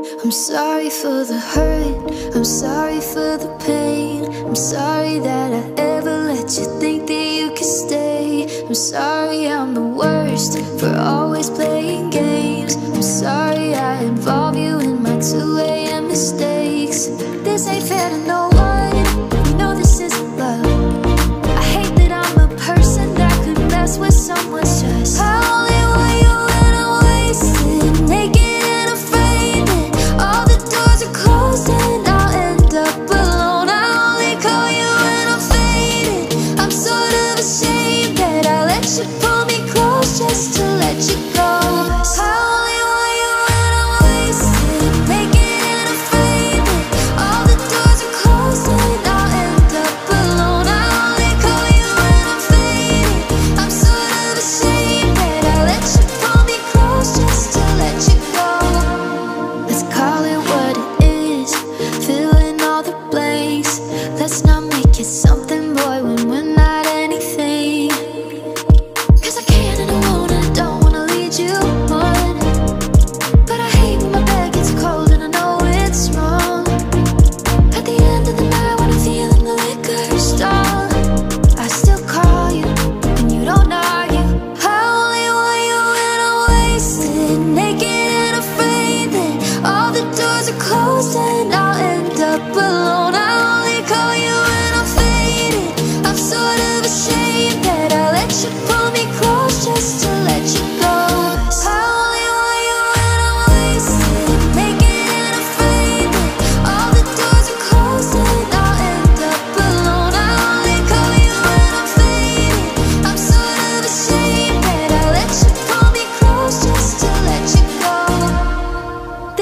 I'm sorry for the hurt, I'm sorry for the pain. I'm sorry that I ever let you think that you could stay. I'm sorry I'm the worst for always playing games. I'm sorry I involve Not make it something, boy, when we're not anything. Cause I can and I and I don't wanna lead you on. But I hate when my bed gets cold and I know it's wrong. At the end of the night when I'm feeling the liquor stall, I still call you and you don't argue. I only want you when I'm wasted, naked and afraid that all the doors are closed and I'll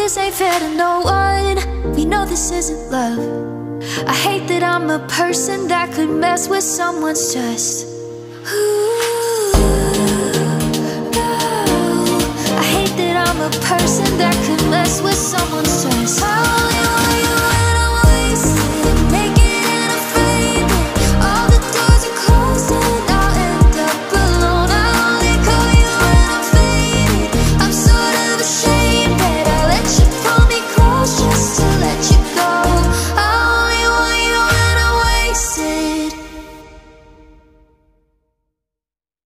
This ain't fair to no one. We know this isn't love. I hate that I'm a person that could mess with someone's trust. Ooh, no. I hate that I'm a person that could mess with someone's trust.